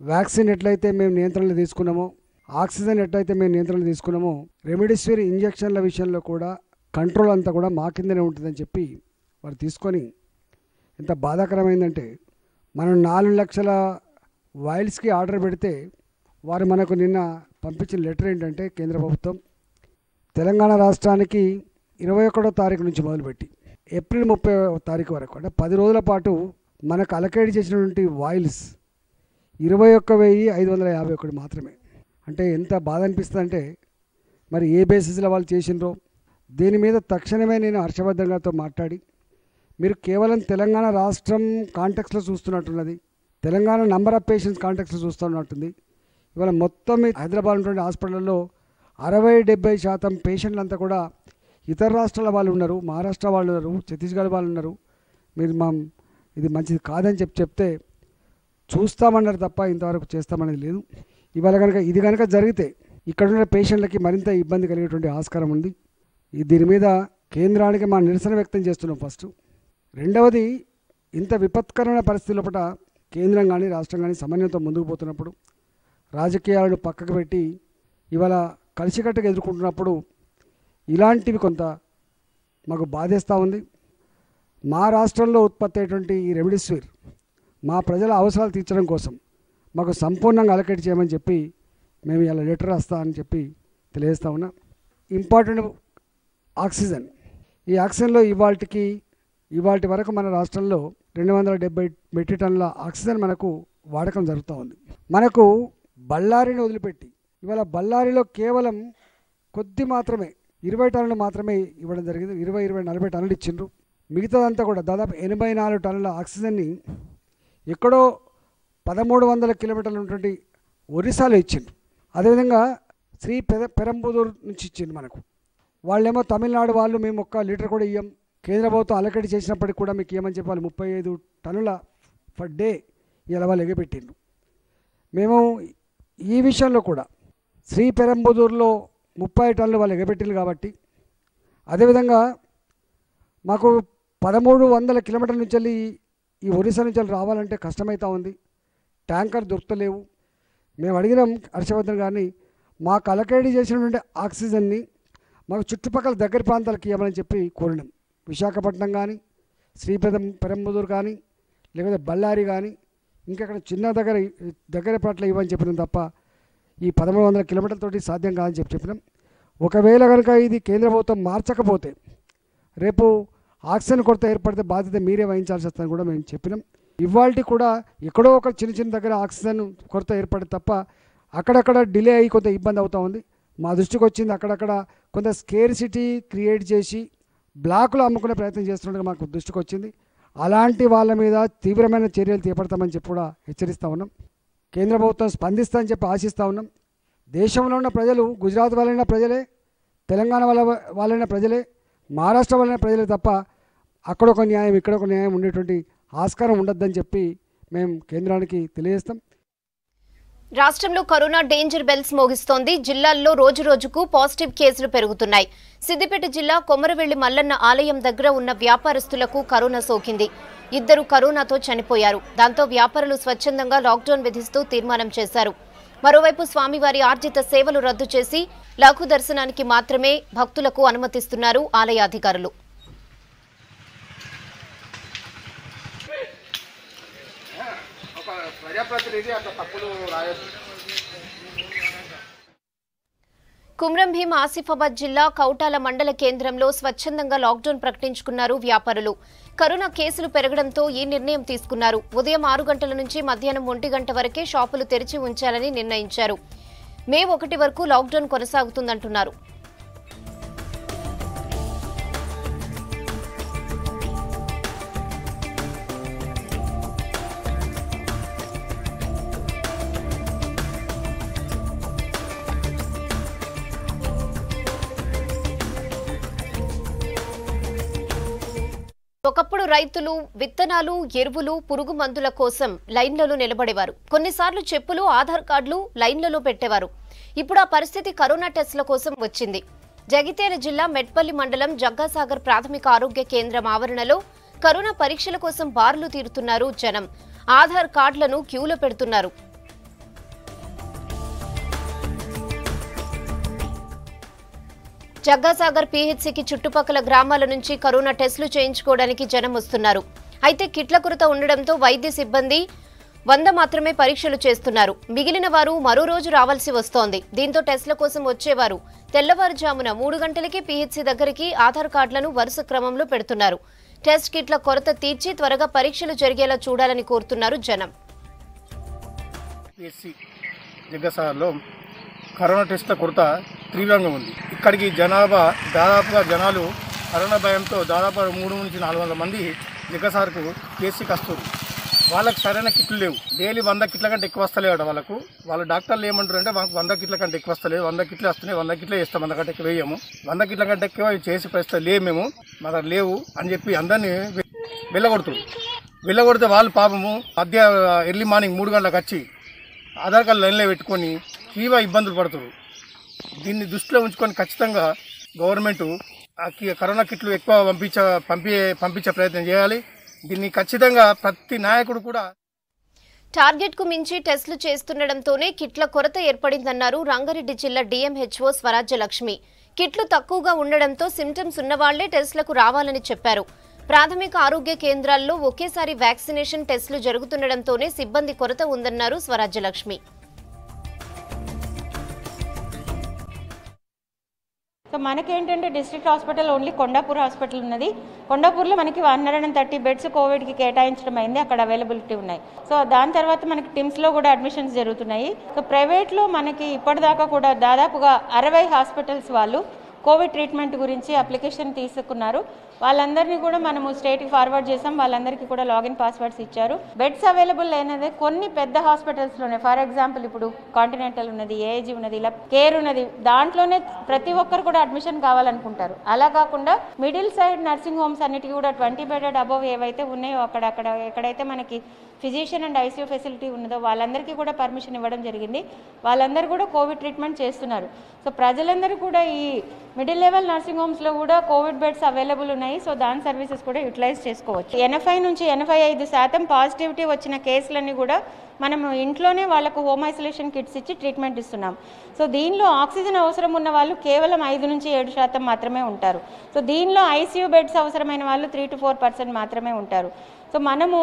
వ్యాక్సిన్ ఎట్లయితే మేము నియంత్రణలు తీసుకున్నామో ఆక్సిజన్ ఎట్లయితే మేము నియంత్రణలు తీసుకున్నామో రెమిడిసివిర్ ఇంజెక్షన్ల విషయంలో కూడా కంట్రోల్ అంతా కూడా మా కిందనే ఉంటుందని చెప్పి వారు తీసుకొని ఎంత బాధాకరమైందంటే మనం నాలుగు లక్షల వైల్స్కి ఆర్డర్ పెడితే వారు మనకు నిన్న పంపించిన లెటర్ ఏంటంటే కేంద్ర ప్రభుత్వం తెలంగాణ రాష్ట్రానికి ఇరవై ఒకటో తారీఖు నుంచి మొదలుపెట్టి ఏప్రిల్ ముప్పై తారీఖు వరకు అంటే పది రోజుల పాటు మనకు అలకేట్ చేసినటువంటి వాయిల్స్ ఇరవై ఒక్క వెయ్యి ఐదు వందల యాభై ఒకటి మాత్రమే. అంటే ఎంత బాధ అనిపిస్తుంది అంటే మరి ఏ బేసిస్లో వాళ్ళు చేసినరో దీని మీద తక్షణమే నేను హర్షవర్ధన్ గారితో మాట్లాడి మీరు కేవలం తెలంగాణ రాష్ట్రం కాంటెక్స్లో చూస్తున్నట్టున్నది. తెలంగాణ నంబర్ ఆఫ్ పేషెంట్స్ కాంటెక్స్లో చూస్తున్నట్టుంది. ఇవాళ మొత్తం హైదరాబాద్ ఉన్నటువంటి హాస్పిటల్లో అరవై డెబ్బై శాతం పేషెంట్లంతా కూడా ఇతర రాష్ట్రాల వాళ్ళు ఉన్నారు. మహారాష్ట్ర వాళ్ళు ఉన్నారు. ఛత్తీస్గఢ్ వాళ్ళు ఉన్నారు. మీరు మా ఇది మంచిది కాదని చెప్పి చెప్తే చూస్తామన్నారు తప్ప ఇంతవరకు చేస్తామనేది లేదు. ఇవాళ కనుక ఇది కనుక జరిగితే ఇక్కడ ఉన్న పేషెంట్లకి మరింత ఇబ్బంది కలిగేటువంటి ఆస్కారం ఉంది. దీని మీద కేంద్రానికి మా నిరసన వ్యక్తం చేస్తున్నాం ఫస్ట్. రెండవది ఇంత విపత్కరమైన పరిస్థితి లోపల కేంద్రం కానీ రాష్ట్రం కానీ సమన్వయంతో ముందుకు పోతున్నప్పుడు రాజకీయాలను పక్కకు పెట్టి ఇవాళ కలిసికట్టుగా ఎదుర్కొంటున్నప్పుడు ఇలాంటివి కొంత మాకు బాధేస్తూ ఉంది. మా రాష్ట్రంలో ఉత్పత్తి అయ్యేటువంటి ఈ రెమిడిసివిర్ మా ప్రజల అవసరాలు తీర్చడం కోసం మాకు సంపూర్ణంగా అలకేట్ చేయమని చెప్పి మేము ఇలా లెటర్ రాస్తా అని చెప్పి తెలియజేస్తా ఉన్నా. Important oxygen. ఈ ఆక్సిజన్లో ఇవాళకి ఇవాటి వరకు మన రాష్ట్రంలో రెండు వందల డెబ్బై మెట్రిక్ టన్నుల ఆక్సిజన్ మనకు వాడకం జరుగుతూ ఉంది. మనకు బళ్ళారిని వదిలిపెట్టి ఇవాళ బళ్ళారిలో కేవలం కొద్ది మాత్రమే ఇరవై టన్నులు మాత్రమే ఇవ్వడం జరిగింది. ఇరవై ఇరవై నలభై టన్నులు ఇచ్చిండ్రు. మిగతాదంతా కూడా దాదాపు ఎనభై నాలుగు టన్నుల ఆక్సిజన్ని ఎక్కడో పదమూడు వందల కిలోమీటర్లు ఉన్నటువంటి ఒరిస్సాలో ఇచ్చిండ్రు. అదేవిధంగా శ్రీ పెద పెరంబుదూర్ నుంచి ఇచ్చింది మనకు. వాళ్ళేమో తమిళనాడు వాళ్ళు మేము ఒక్క లీటర్ కూడా ఇయ్యం కేంద్ర ప్రభుత్వం అలకడి చేసినప్పటికి కూడా మీకు ఏమని చెప్పాలి? ముప్పై ఐదు టన్నుల పర్ డే ఇలా వాళ్ళు ఎగబెట్టిండ్రు. మేము ఈ విషయంలో కూడా శ్రీ పెరంబుదూరులో ముప్పై టన్నులు వాళ్ళు ఎగబెట్టిండ్రు కాబట్టి అదేవిధంగా మాకు పదమూడు వందల కిలోమీటర్ల నుంచి వెళ్ళి ఈ ఒరిస్సా నుంచి వెళ్ళి రావాలంటే కష్టమవుతా ఉంది. ట్యాంకర్ దొరుకుతలేవు. మేము అడిగినాం హర్షవర్ధన్ గారిని మాకు అలకేడి చేసినటువంటి ఆక్సిజన్ని మాకు చుట్టుపక్కల దగ్గర ప్రాంతాలకు ఇవ్వమని చెప్పి కోరినాం. విశాఖపట్నం కానీ శ్రీపదం పెరంబదూరు కానీ లేకపోతే బళ్ళారి కానీ ఇంకెక్కడ చిన్న దగ్గర దగ్గర పట్ల ఇవ్వని చెప్పినాం తప్ప ఈ పదమూడు వందల కిలోమీటర్లతోటి సాధ్యం కాదని చెప్పి చెప్పినాం. ఒకవేళ కనుక ఇది కేంద్ర ప్రభుత్వం మార్చకపోతే రేపు ఆక్సిజన్ కొరత ఏర్పడితే బాధ్యత మీరే వహించాల్సి వస్తుందని కూడా మేము చెప్పినాం. ఇవాళ కూడా ఎక్కడో ఒక చిన్న చిన్న దగ్గర ఆక్సిజన్ కొరత ఏర్పడి తప్ప అక్కడక్కడ డిలే అయ్యి కొంత ఇబ్బంది అవుతూ ఉంది. మా దృష్టికి వచ్చింది అక్కడక్కడ కొంత స్కేర్ సిటీ క్రియేట్ చేసి బ్లాకులు అమ్ముకునే ప్రయత్నం చేస్తున్నట్టుగా మాకు దృష్టికి వచ్చింది. అలాంటి వాళ్ళ మీద తీవ్రమైన చర్యలు చేపడతామని చెప్పి కూడా హెచ్చరిస్తూ ఉన్నాం. కేంద్ర ప్రభుత్వం స్పందిస్తామని చెప్పి ఆశిస్తూ ఉన్నాం. దేశంలో ఉన్న ప్రజలు గుజరాత్ వాళ్ళైన ప్రజలే తెలంగాణ వాళ్ళ వాళ్ళైన ప్రజలే మహారాష్ట్ర వాళ్ళైన ప్రజలే తప్ప అక్కడ ఒక న్యాయం ఇక్కడ ఒక న్యాయం ఉండేటువంటి ఆస్కారం ఉండొద్దని చెప్పి మేము కేంద్రానికి తెలియజేస్తాం. రాష్ట్రంలో కరోనా డేంజర్ బెల్స్ మోగిస్తోంది. జిల్లాల్లో రోజు రోజుకు పాజిటివ్ కేసులు పెరుగుతున్నాయి. సిద్దిపేట జిల్లా కొమరవెల్లి మల్లన్న ఆలయం దగ్గర ఉన్న వ్యాపారస్తులకు కరోనా సోకింది. ఇద్దరు కరోనాతో చనిపోయారు. దాంతో వ్యాపారులు స్వచ్ఛందంగా లాక్డౌన్ విధిస్తూ తీర్మానం చేశారు. మరోవైపు స్వామివారి ఆర్జిత సేవలు రద్దు చేసి లఘు దర్శనానికి మాత్రమే భక్తులకు అనుమతిస్తున్నారు ఆలయ అధికారులు ఒక ప్రజాప్రతినిధి అంత తప్పులు రాయొద్దు. కుమ్రం భీం ఆసిఫాబాద్ జిల్లా కౌటాల మండల కేంద్రంలో స్వచ్ఛందంగా లాక్డౌన్ ప్రకటించుకున్నారు వ్యాపారులు. కరోనా కేసులు పెరగడంతో ఈ నిర్ణయం తీసుకున్నారు. ఉదయం ఆరు గంటల నుంచి మధ్యాహ్నం ఒంటి గంట వరకే షాపులు తెరిచి ఉంచాలని నిర్ణయించారు. మే ఒకటి వరకు లాక్డౌన్ కొనసాగుతుందంటున్నారు. ఒకప్పుడు రైతులు విత్తనాలు ఎరువులు పురుగు మందుల కోసం లైన్లలో నిలబడేవారు. కొన్నిసార్లు చెప్పులు ఆధార్ కార్డులు లైన్లలో పెట్టేవారు. ఇప్పుడు ఆ పరిస్థితి కరోనా టెస్టుల కోసం వచ్చింది. జగిత్యాల జిల్లా మెట్పల్లి మండలం జగ్గాసాగర్ ప్రాథమిక ఆరోగ్య కేంద్రం ఆవరణలో కరోనా పరీక్షల కోసం బారులు తీరుతున్నారు జనం. ఆధార్ కార్డులను క్యూలో పెడుతున్నారు. జగ్గాసాగర్ పీహెచ్సికి చుట్టుపక్కల గ్రామాల నుంచి కరోనా టెస్టులు చేయించుకోవడానికి జనం వస్తున్నారు. అయితే కిట్ల కొరత ఉండడంతో వైద్య సిబ్బంది వంద మాత్రమే పరీక్షలు చేస్తున్నారు. మిగిలిన వారు మరో రోజు రావాల్సి వస్తోంది. దీంతో టెస్టుల కోసం వచ్చేవారు తెల్లవారుజామున మూడు గంటలకే పీహెచ్సీ దగ్గరికి ఆధార్ కార్డులను వరుస క్రమంలో పెడుతున్నారు. టెస్ట్ కిట్ల కొరత తీర్చి త్వరగా పరీక్షలు జరిగేలా చూడాలని కోరుతున్నారు జనం. కరోనా టెస్ట్ల కొరత తీవ్రంగా ఉంది. ఇక్కడికి జనాభా దాదాపుగా జనాలు కరోనా భయంతో దాదాపు మూడు నుంచి నాలుగు వందల మంది జగ్గసార్కు కేసీకి వస్తారు వాళ్ళకి సరైన కిట్లు లేవు. డైలీ వంద కిట్ల కంటే ఎక్కువ వస్తలేవాడు వాళ్ళకు. వాళ్ళ డాక్టర్లు ఏమంటారు అంటే మాకు వంద కిట్ల కంటే ఎక్కువ వస్తలేదు. వంద కిట్లు వస్తున్నాయి. వంద కిట్లే ఇస్తాం వంద కంటే ఎక్కువ వేయము. వంద కిట్ల కంటే ఎక్కువ చేసి పరిస్థితి లేవు మేము. మా లేవు అని చెప్పి అందరినీ వెళ్ళగొడుతుంది వెళ్ళగొడితే వాళ్ళు పాపము మధ్య ఎర్లీ మార్నింగ్ మూడు గంటలకు వచ్చి ఆధార్ కార్డు లైన్లో పెట్టుకొని తీవ్ర ఇబ్బందులు పడుతున్నారు దీన్ని దృష్టిలో ఉంచుకొని ఖచ్చితంగా గవర్నమెంట్ కరోనా కిట్లు ఎక్కువ పంపించ పంపి పంపించే ప్రయత్నం చేయాలి. దీన్ని ఖచ్చితంగా ప్రతి నాయకుడు కూడా టార్గెట్కు మించి టెస్టులు చేస్తుండటంతోనే కిట్ల కొరత ఏర్పడిందన్నారు రంగారెడ్డి జిల్లా డిఎంహెచ్ఓ స్వరాజ్య లక్ష్మి. కిట్లు తక్కువగా ఉండడంతో సిమ్టమ్స్ ఉన్నవాళ్ళే టెస్టులకు రావాలని చెప్పారు. ప్రాథమిక ఆరోగ్య కేంద్రాల్లో ఒకేసారి వ్యాక్సినేషన్ టెస్టులు జరుగుతుండటంతోనే సిబ్బంది కొరత ఉందన్నారు స్వరాజ్యలక్ష్మి సో మనకేంటంటే district hospital only Kondapur hospital ఉన్నది. కొండాపూర్లో మనకి one hundred and thirty beds కోవిడ్కి కేటాయించడం అయింది. అక్కడ అవైలబిలిటీ ఉన్నాయి. సో దాని తర్వాత మనకి టిమ్స్లో కూడా అడ్మిషన్స్ జరుగుతున్నాయి. సో ప్రైవేట్లో మనకి ఇప్పటిదాకా కూడా దాదాపుగా అరవై హాస్పిటల్స్ వాళ్ళు కోవిడ్ ట్రీట్మెంట్ గురించి అప్లికేషన్ తీసుకున్నారు. వాళ్ళందరినీ కూడా మనము స్టేట్కి ఫార్వర్డ్ చేసాం వాళ్ళందరికీ కూడా లాగిన్ పాస్వర్డ్స్ ఇచ్చారు. బెడ్స్ అవైలబుల్ అయినది కొన్ని పెద్ద హాస్పిటల్స్లోనే ఫర్ ఎగ్జాంపుల్ ఇప్పుడు కాంటినెంటల్ ఉన్నది ఏజీ ఉన్నది ఇలా కేర్ ఉన్నది దాంట్లోనే ప్రతి ఒక్కరు కూడా అడ్మిషన్ కావాలనుకుంటారు. అలా కాకుండా మిడిల్ సైడ్ నర్సింగ్ హోమ్స్ అన్నిటికీ కూడా ట్వంటీ బెడెడ్ అబవ్ ఏవైతే ఉన్నాయో అక్కడ అక్కడ ఎక్కడైతే మనకి ఫిజిషియన్ అండ్ ఐసీయూ ఫెసిలిటీ ఉన్నదో వాళ్ళందరికీ కూడా పర్మిషన్ ఇవ్వడం జరిగింది. వాళ్ళందరూ కూడా కోవిడ్ ట్రీట్మెంట్ చేస్తున్నారు. సో ప్రజలందరూ కూడా ఈ మిడిల్ లెవెల్ నర్సింగ్ హోమ్స్లో కూడా కోవిడ్ బెడ్స్ అవైలబుల్ ఉన్నాయి. సో దాని సర్వీసెస్ కూడా యూటిలైజ్ చేసుకోవచ్చు. ఎనభై నుంచి ఎనభై ఐదు శాతం పాజిటివిటీ వచ్చిన కేసులన్నీ కూడా మనం ఇంట్లోనే వాళ్ళకు హోమ్ ఐసోలేషన్ కిట్స్ ఇచ్చి ట్రీట్మెంట్ ఇస్తున్నాం. సో దీనిలో ఆక్సిజన్ అవసరం ఉన్న వాళ్ళు కేవలం ఐదు నుంచి ఏడు శాతం మాత్రమే ఉంటారు. సో దీనిలో ఐసీయూ బెడ్స్ అవసరమైన వాళ్ళు త్రీ టు ఫోర్ పర్సెంట్ మాత్రమే ఉంటారు. సో మనము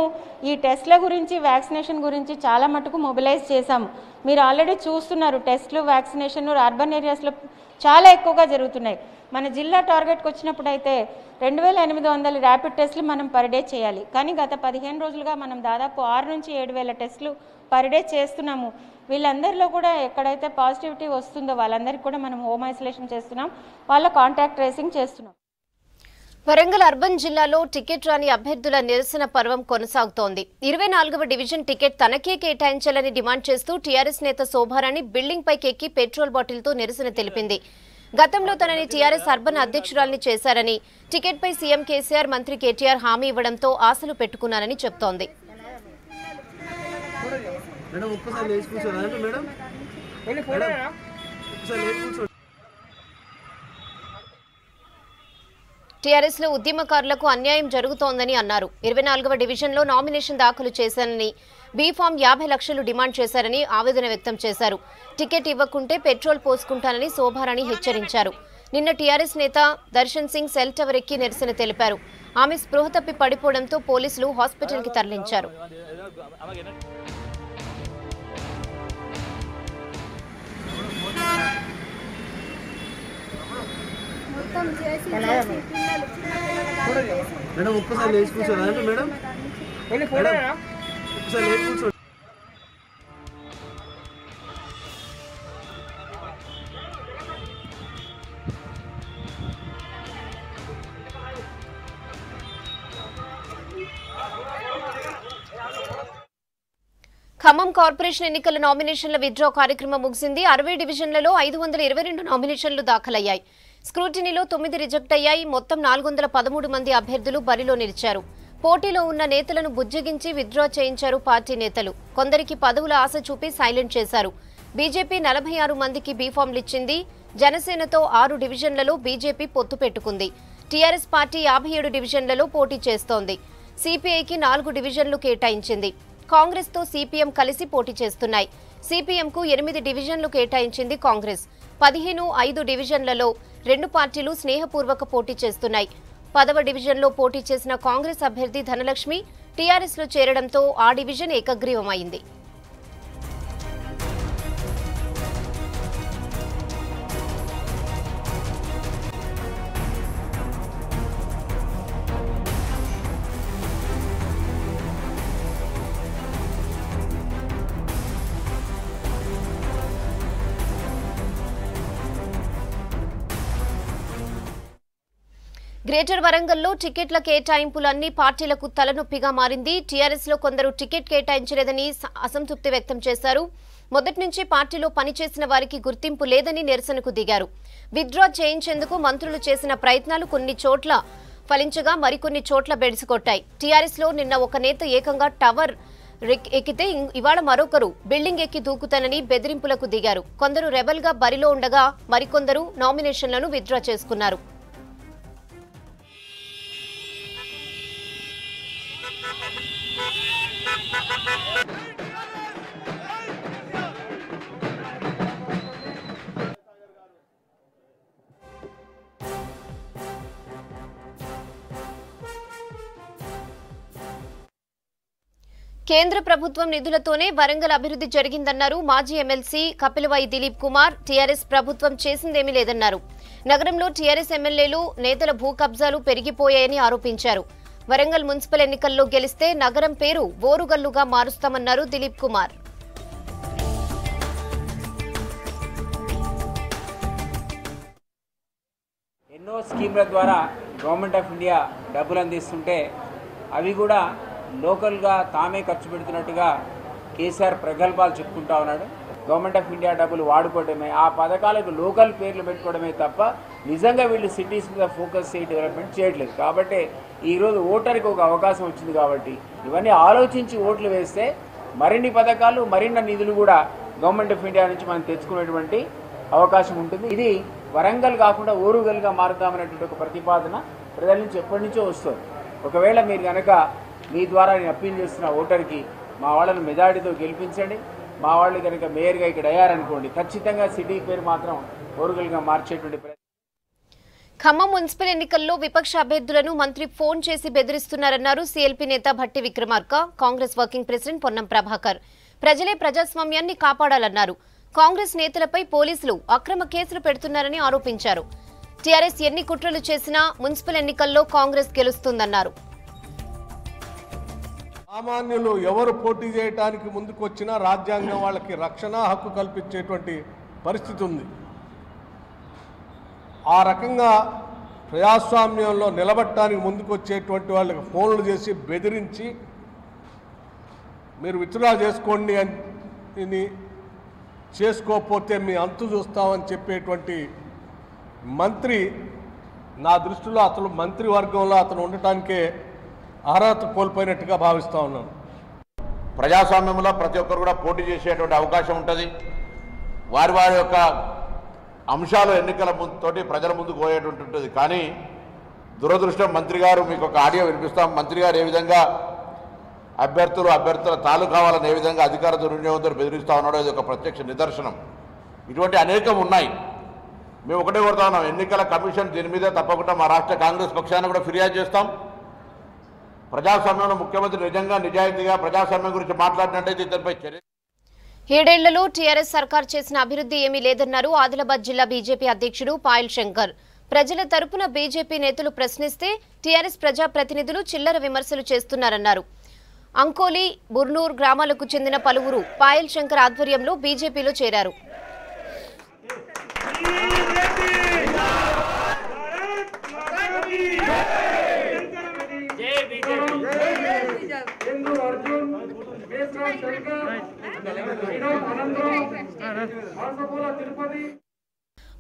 ఈ టెస్ట్ల గురించి వ్యాక్సినేషన్ గురించి చాలా మటుకు మొబిలైజ్ చేశాము. మీరు ఆల్రెడీ చూస్తున్నారు టెస్ట్లు వ్యాక్సినేషన్ అర్బన్ ఏరియాస్లో చాలా ఎక్కువగా జరుగుతున్నాయి. మన జిల్లా టార్గెట్కి వచ్చినప్పుడు అయితే రెండు వేల ఎనిమిది వందల ర్యాపిడ్ టెస్ట్లు మనం పర్ డే చేయాలి. కానీ గత పదిహేను రోజులుగా మనం దాదాపు ఆరు నుంచి ఏడు వేల టెస్ట్లు పర్ డే చేస్తున్నాము. వీళ్ళందరిలో కూడా ఎక్కడైతే పాజిటివిటీ వస్తుందో వాళ్ళందరికీ కూడా మనం హోమ్ ఐసోలేషన్ చేస్తున్నాం. వాళ్ళ కాంటాక్ట్ ట్రేసింగ్ చేస్తున్నాం. వరంగల్ అర్బన్ జిల్లాలో టికెట్ రాని అభ్యర్థుల నిరసన పర్వం కొనసాగుతోంది. ఇరవై నాలుగవ డివిజన్ టికెట్ తనకే కేటాయించాలని డిమాండ్ చేస్తూ టీఆర్ఎస్ నేత శోభారాణి బిల్డింగ్ పైకి ఎక్కి పెట్రోల్ బాటిల్తో నిరసన తెలిపింది. గతంలో తనని టీఆర్ఎస్ అర్బన్ అధ్యక్షురాల్ని చేశారని టికెట్పై సీఎం కేసీఆర్ మంత్రి కేటీఆర్ హామీ ఇవ్వడంతో ఆశలు పెట్టుకున్నారని చెప్తోంది. మేడం ఒక్కసారి లేచి కూర్చోరా అంటే మేడం మేడం, ఒక్కసారి లేచి కూర్చో టీఆర్ఎస్లో ఉద్యమకారులకు అన్యాయం జరుగుతోందని అన్నారు. ఇరవై నాలుగవ డివిజన్లో నామినేషన్ దాఖలు చేశానని బీఫామ్ యాభై లక్షలు డిమాండ్ చేశారని ఆవేదన వ్యక్తం చేశారు. టికెట్ ఇవ్వకుంటే పెట్రోల్ పోసుకుంటానని శోభారాణి హెచ్చరించారు. నిన్న టీఆర్ఎస్ నేత దర్శన్ సింగ్ సెల్ టవర్ ఎక్కి నిరసన తెలిపారు. ఆమె స్పృహ తప్పి పడిపోవడంతో పోలీసులు హాస్పిటల్కి తరలించారు. మేడం ఒక్కసారి లేచి కూర్చోరా అంటే మేడం? ఒక్కసారి లేచి కూర్చో ఖమ్మం కార్పొరేషన్ ఎన్నికల నామినేషన్ల విత్డ్రా కార్యక్రమం ముగిసింది. అరవై డివిజన్లలో ఐదు వందల ఇరవై రెండు నామినేషన్లు దాఖలయ్యాయి. స్క్రూటినీలో తొమ్మిది రిజెక్ట్ అయ్యాయి. మొత్తం నాలుగు వందల పదమూడు మంది అభ్యర్థులు బరిలో నిలిచారు. పోటీలో ఉన్న నేతలను బుజ్జగించి విత్డ్రా చేయించారు పార్టీ నేతలు. కొందరికి పదవుల ఆశ చూపి సైలెంట్ చేశారు. బీజేపీ నలభై ఆరు మందికి బీఫామ్లు ఇచ్చింది. జనసేనతో ఆరు డివిజన్లలో బీజేపీ పొత్తు పెట్టుకుంది. టీఆర్ఎస్ పార్టీ యాభై ఏడు డివిజన్లలో పోటీ చేస్తోంది. సిపిఐకి నాలుగు డివిజన్లు కేటాయించింది. కాంగ్రెస్తో సిపిఎం కలిసి పోటీ చేస్తున్నాయి. సిపిఎంకు ఎనిమిది డివిజన్లు కేటాయించింది కాంగ్రెస్. పదిహేను ఐదు డివిజన్లలో రెండు పార్టీలు స్నేహపూర్వక పోటీ చేస్తున్నాయి. పదవ డివిజన్లో పోటీ చేసిన కాంగ్రెస్ అభ్యర్థి ధనలక్ష్మి టీఆర్ఎస్లో చేరడంతో ఆ డివిజన్ ఏకగ్రీవమైంది. గ్రేటర్ వరంగల్లో టికెట్ల కేటాయింపులన్నీ పార్టీలకు తలనొప్పిగా మారింది. టీఆర్ఎస్లో కొందరు టికెట్ కేటాయించలేదని అసంతృప్తి వ్యక్తం చేశారు. మొదటి నుంచి పార్టీలో పనిచేసిన వారికి గుర్తింపు లేదని నిరసనకు దిగారు. విత్డ్రా చేయించేందుకు మంత్రులు చేసిన ప్రయత్నాలు కొన్ని చోట్ల ఫలించగా మరికొన్ని చోట్ల బెడిసికొట్టాయి. టీఆర్ఎస్లో నిన్న ఒక నేత ఏకంగా టవర్ ఎక్కితే ఇవాళ మరొకరు బిల్డింగ్ ఎక్కి దూకుతానని బెదిరింపులకు దిగారు. కొందరు రెబల్గా బరిలో ఉండగా మరికొందరు నామినేషన్లను విత్డ్రా చేసుకున్నారు. కేంద్ర ప్రభుత్వం నిధులతోనే వరంగల్ అభివృద్ధి జరిగిందన్నారు మాజీ ఎమ్మెల్సీ కపిలవాయి దిలీప్ కుమార్. టీఆర్ఎస్ ప్రభుత్వం చేసిందేమీ లేదన్నారు. నగరంలో టీఆర్ఎస్ ఎమ్మెల్యేలు నేతల భూ కబ్జాలు పెరిగిపోయాయని ఆరోపించారు. వరంగల్ మున్సిపల్ ఎన్నికల్లో గెలిస్తే నగరం పేరు ఓరుగల్లుగా మారుస్తామన్నారు దిలీప్ కుమార్. ఎన్నో స్కీమ్ల ద్వారా గవర్నమెంట్ ఆఫ్ ఇండియా డబ్బులు అందిస్తుంటే అవి కూడా లోకల్గా తామే ఖర్చు పెడుతున్నట్టుగా కేసీఆర్ ప్రగల్భాలు చెప్పుకుంటా ఉన్నాడు. గవర్నమెంట్ ఆఫ్ ఇండియా డబ్బులు వాడుకోవడమే ఆ పథకాలకు లోకల్ పేర్లు పెట్టుకోవడమే తప్ప నిజంగా వీళ్ళు సిటీస్ మీద ఫోకస్ చేయి డెవలప్మెంట్ చేయట్లేదు. కాబట్టి ఈరోజు ఓటర్కి ఒక అవకాశం వచ్చింది కాబట్టి ఇవన్నీ ఆలోచించి ఓట్లు వేస్తే మరిన్ని పథకాలు మరిన్ని నిధులు కూడా గవర్నమెంట్ ఆఫ్ ఇండియా నుంచి మనం తెచ్చుకునేటువంటి అవకాశం ఉంటుంది. ఇది వరంగల్ కాకుండా ఓరుగల్గా మారుతామనేటువంటి ఒక ప్రతిపాదన ప్రజల నుంచి ఎప్పటి నుంచో వస్తుంది. ఒకవేళ మీరు కనుక మీ ద్వారా నేను అప్పీల్ చేస్తున్న ఓటర్కి మా వాళ్ళని మెజారిటీతో గెలిపించండి. మా వాళ్ళు కనుక మేయర్గా ఇక్కడ అయ్యారనుకోండి ఖచ్చితంగా సిటీ పేరు మాత్రం ఓరుగల్గా మార్చేటువంటి ఖమ్మం మున్సిపల్ ఎన్నికల్లో విపక్ష అభ్యర్థులను మంత్రి ఫోన్ చేసి బెదిరిస్తున్నారన్నారు సీఎల్పీ నేత Bhatti Vikramarka Congress working president Ponnam Prabhakar. ప్రజలే ప్రజాస్వామ్యాన్ని కాపాడాలన్నారు. కాంగ్రెస్ నేతలపై పోలీసులు అక్రమ కేసులు పెడుతున్నారని ఆరోపించారు. టీఆర్ఎస్ ఎన్ని కుట్రలు చేసినా మున్సిపల్ ఎన్నికల్లో కాంగ్రెస్ గెలుస్తుందన్నారు. సామాన్యులు ఎవరు పోటీ చేయడానికి ముందుకొచ్చినా రాజ్యాంగం వాళ్ళకి రక్షణ హక్కు కల్పించేటువంటి పరిస్థితి ఉంది. ఆ రకంగా ప్రజాస్వామ్యంలో నిలబట్టడానికి ముందుకు వచ్చేటువంటి వాళ్ళకి ఫోన్లు చేసి బెదిరించి మీరు విత్డ్రా చేసుకోండి అని చేసుకోకపోతే మీ అంతు చూస్తామని చెప్పేటువంటి మంత్రి నా దృష్టిలో అతను మంత్రి వర్గంలో అతను ఉండటానికే అర్హత కోల్పోయినట్టుగా భావిస్తూ ఉన్నాను. ప్రజాస్వామ్యంలో ప్రతి ఒక్కరు కూడా పోటీ చేసేటువంటి అవకాశం ఉంటుంది. వారి వారి యొక్క అంశాలు ఎన్నికల ముందుతోటి ప్రజల ముందుకు పోయేటువంటి ఉంటుంది. కానీ దురదృష్టం మంత్రి గారు మీకు ఒక ఆడియో వినిపిస్తాం. మంత్రి గారు ఏ విధంగా అభ్యర్థులు అభ్యర్థుల తాలూకా కావాలని ఏ విధంగా అధికార దుర్వినియోగంతో బెదిరిస్తూ ఉన్నాడో ఇది ఒక ప్రత్యక్ష నిదర్శనం. ఇటువంటి అనేకం ఉన్నాయి. మేము ఒకటే కోరుతా ఉన్నాం ఎన్నికల కమిషన్ దీని మీద తప్పకుండా మా రాష్ట్ర కాంగ్రెస్ పక్షాన కూడా ఫిర్యాదు చేస్తాం. ప్రజాస్వామ్యంలో ముఖ్యమంత్రి నిజంగా నిజాయితీగా ప్రజాస్వామ్యం గురించి మాట్లాడినట్టయితే ఇతనిపై చర్య ఏడేళ్ళలో టీఆర్ఎస్ సర్కార్ చేసిన అభివృద్ధి ఏమీ లేదన్నారు ఆదిలాబాద్ జిల్లా బీజేపీ అధ్యక్షుడు పాయల్ శంకర్. ప్రజల తరపున బీజేపీ నేతలు ప్రశ్నిస్తే టీఆర్ఎస్ ప్రజాప్రతినిధులు చిల్లర విమర్శలు చేస్తున్నారన్నారు. అంకోలి బుర్నూర్ గ్రామాలకు చెందిన పలువురు పాయల్ శంకర్ ఆధ్వర్యంలో బీజేపీలో చేరారు.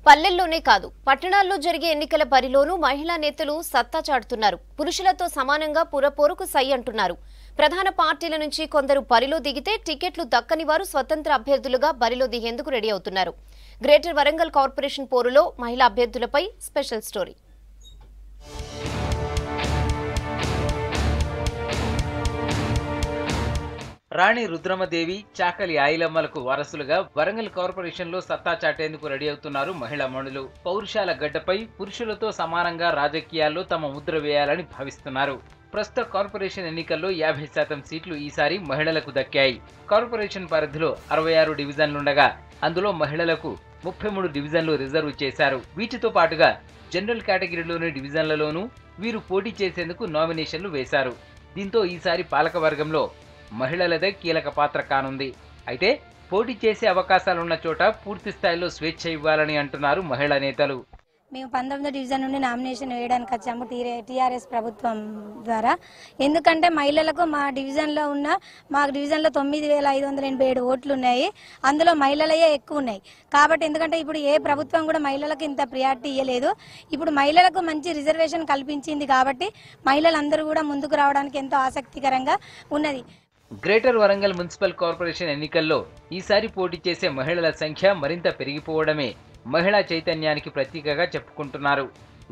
పల్లెల్లోనే కాదు పట్టణాల్లో జరిగే ఎన్నికల బరిలోనూ మహిళా నేతలు సత్తా చాటుతున్నారు. పురుషులతో సమానంగా పురపోరుకు సై అంటున్నారు. ప్రధాన పార్టీల నుంచి కొందరు బరిలో దిగితే టికెట్లు దక్కని వారు స్వతంత్ర అభ్యర్థులుగా బరిలో దిగేందుకు రెడీ అవుతున్నారు. గ్రేటర్ వరంగల్ కార్పొరేషన్ పోరులో మహిళా అభ్యర్థులపై స్పెషల్ స్టోరీ. రాణి రుద్రమదేవి చాకలి ఆయిలమ్మలకు వారసులుగా వరంగల్ కార్పొరేషన్లో సత్తా చాటేందుకు రెడీ అవుతున్నారు మహిళా మణులు. పౌరుషాల గడ్డపై పురుషులతో సమానంగా రాజకీయాల్లో తమ ముద్ర వేయాలని భావిస్తున్నారు. ప్రస్తుత కార్పొరేషన్ ఎన్నికల్లో యాభై శాతం సీట్లు ఈసారి మహిళలకు దక్కాయి. కార్పొరేషన్ పరిధిలో అరవై ఆరు డివిజన్లుండగా అందులో మహిళలకు ముప్పై మూడు డివిజన్లు రిజర్వ్ చేశారు. వీటితో పాటుగా జనరల్ కేటగిరీలోని డివిజన్లలోనూ వీరు పోటీ చేసేందుకు నామినేషన్లు వేశారు. దీంతో ఈసారి పాలకవర్గంలో మహిళలదే కీలక పాత్ర కానుంది. అయితే పోటీ చేసే అవకాశాలున్న చోట పూర్తి స్థాయిలో స్వేచ్ఛ ఇవ్వాలని అంటున్నారు మహిళా నేతలు. మేము పంతొమ్మిదో డివిజన్ నుండి నామినేషన్ వేయడానికి వచ్చాము టీఆర్ఎస్ ప్రభుత్వం ద్వారా. ఎందుకంటే మహిళలకు మా డివిజన్లో ఉన్న మా డివిజన్లో తొమ్మిది వేల ఐదు వందల ఎనభై ఏడు ఓట్లు ఉన్నాయి. అందులో మహిళలయే ఎక్కువ ఉన్నాయి. కాబట్టి ఎందుకంటే ఇప్పుడు ఏ ప్రభుత్వం కూడా మహిళలకు ఇంత ప్రియారిటీ ఇవ్వలేదు ఇప్పుడు మహిళలకు మంచి రిజర్వేషన్ కల్పించింది కాబట్టి మహిళలందరూ కూడా ముందుకు రావడానికి ఎంతో ఆసక్తికరంగా ఉన్నది. గ్రేటర్ వరంగల్ మున్సిపల్ కార్పొరేషన్ ఎన్నికల్లో ఈసారి పోటీ చేసే మహిళల సంఖ్య మరింత పెరిగిపోవడమే మహిళా చైతన్యానికి ప్రతీకగా చెప్పుకుంటున్నారు.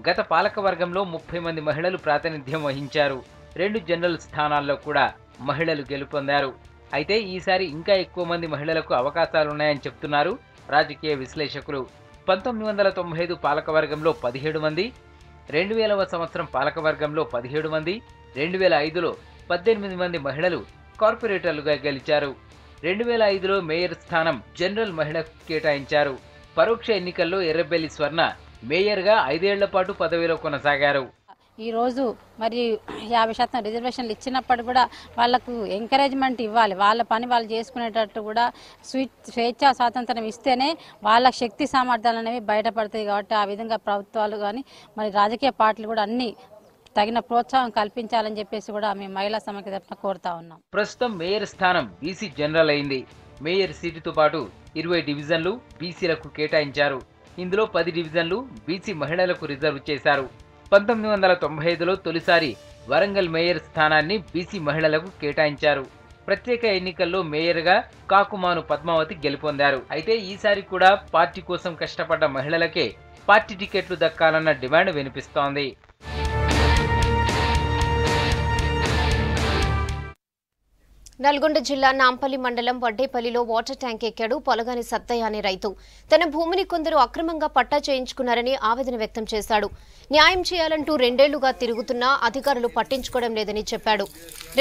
గత పాలకవర్గంలో ముప్పై మంది మహిళలు ప్రాతినిధ్యం వహించారు. రెండు జనరల్ స్థానాల్లో కూడా మహిళలు గెలుపొందారు. అయితే ఈసారి ఇంకా ఎక్కువ మంది మహిళలకు అవకాశాలున్నాయని చెప్తున్నారు రాజకీయ విశ్లేషకులు. పంతొమ్మిది వందల తొంభై ఐదు పాలకవర్గంలో పదిహేడు మంది రెండు వేలవ సంవత్సరం పాలకవర్గంలో పదిహేడు మంది రెండు వేల ఐదులో పద్దెనిమిది మంది మహిళలు కార్పొరేటర్లుగా గెలిచారు. రెండు వేల ఐదులో మేయర్ స్థానం జనరల్ మహిళకు కేటాయించారు. పరోక్ష ఎన్నికల్లో ఎర్రబెల్లి స్వర్ణ మేయర్గా ఐదేళ్ళ పాటు పదవిలో కొనసాగారు. ఈరోజు మరి యాభై శాతం రిజర్వేషన్లు ఇచ్చినప్పుడు కూడా వాళ్ళకు ఎంకరేజ్మెంట్ ఇవ్వాలి. వాళ్ళ పని వాళ్ళు చేసుకునేటట్టు కూడా స్వేచ్ఛ స్వేచ్ఛా స్వాతంత్రం ఇస్తేనే వాళ్ళ శక్తి సామర్థ్యాలు అనేవి బయటపడతాయి కాబట్టి ఆ విధంగా ప్రభుత్వాలు కానీ మరి రాజకీయ పార్టీలు కూడా అన్ని తగిన ప్రోత్సాహం కల్పించాలని చెప్పేసి కూడా మేము మహిళా సమైక్య తరఫున కోరుతా ఉన్నాం. ప్రస్తుతం మేయర్ స్థానం బీసీ జనరల్ అయింది. మేయర్ సీటుతో పాటు ఇరవై డివిజన్లు బీసీలకు కేటాయించారు. ఇందులో పది డివిజన్లు బీసీ మహిళలకు రిజర్వ్ చేశారు. పంతొమ్మిది వందల తొంభై ఐదులో తొలిసారి వరంగల్ మేయర్ స్థానాన్ని బీసీ మహిళలకు కేటాయించారు. ప్రత్యేక ఎన్నికల్లో మేయర్గా కాకుమాను పద్మావతి గెలుపొందారు. అయితే ఈసారి కూడా పార్టీ కోసం కష్టపడ్డ మహిళలకే పార్టీ టికెట్లు దక్కాలన్న డిమాండ్ వినిపిస్తోంది. నల్గొండ జిల్లా నాంపల్లి మండలం వడ్డేపల్లిలో వాటర్ ట్యాంక్ ఎక్కాడు పొలగాని సత్తయ్య అనే రైతు. తన భూమిని కొందరు అక్రమంగా పట్టా చేయించుకున్నారని ఆవేదన వ్యక్తం చేశాడు. న్యాయం చేయాలంటూ రెండేళ్ళుగా తిరుగుతున్నా అధికారులు పట్టించుకోవడం లేదని చెప్పాడు.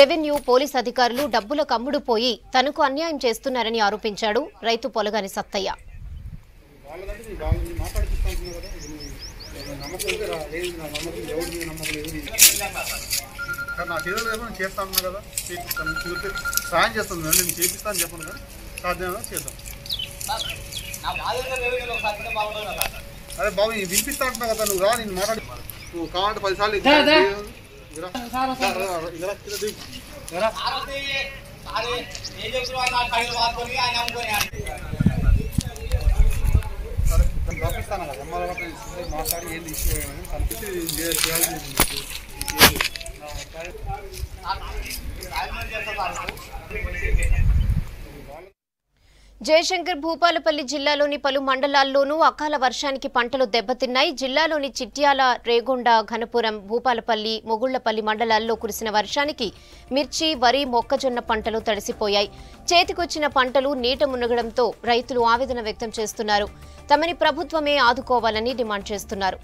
రెవెన్యూ పోలీస్ అధికారులు డబ్బుల కమ్ముడు పోయి తనకు అన్యాయం చేస్తున్నారని ఆరోపించాడు రైతు పొలగాని సత్తయ్య కానీ నాకు ఏదో లేదు నేను చేస్తా ఉన్నా కదా చేపిస్తాను చూస్తే సాయం చేస్తాను నేను చేపిస్తాను చెప్పను కానీ సాధ్యమైనా చేద్దాం అరే బాబు ఇది వినిపిస్తా అంటున్నా కదా నువ్వు రా నేను మాట్లాడి నువ్వు కావాలంటే పదిసార్లు కింద నేను పంపిస్తాను కదా మాట్లాడి ఇష్యూ ఏమని కనిపిస్తే జయశంకర్ భూపాలపల్లి జిల్లాలోని పలు మండలాల్లోనూ అకాల వర్షానికి పంటలు దెబ్బతిన్నాయి. జిల్లాలోని చిట్యాల రేగొండ ఘనపురం భూపాలపల్లి మొగుళ్ళపల్లి మండలాల్లో కురిసిన వర్షానికి మిర్చి వరి మొక్కజొన్న పంటలు తడిసిపోయాయి. చేతికొచ్చిన పంటలు నీట మునగడంతో రైతులు ఆవేదన వ్యక్తం చేస్తున్నారు. తమని ప్రభుత్వమే ఆదుకోవాలని డిమాండ్ చేస్తున్నారు.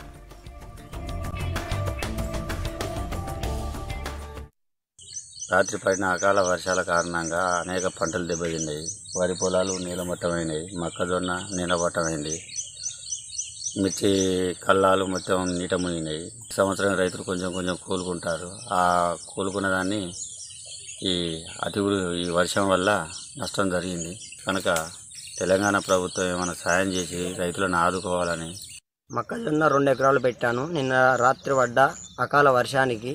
రాత్రి పడిన అకాల వర్షాల కారణంగా అనేక పంటలు దెబ్బతిన్నాయి. వరి పొలాలు నీలమట్టమైనవి మొక్కజొన్న నీలమట్టమైంది మిర్చి కళ్ళాలు మొత్తం నీట మునిగినాయి సంవత్సరం రైతులు కొంచెం కొంచెం కోలుకుంటారు. ఆ కోలుకున్న దాన్ని ఈ అతి ఈ వర్షం వల్ల నష్టం జరిగింది. కనుక తెలంగాణ ప్రభుత్వం ఏమైనా సాయం చేసి రైతులను ఆదుకోవాలని మొక్కజొన్న రెండు ఎకరాలు పెట్టాను. నిన్న రాత్రి పడ్డ అకాల వర్షానికి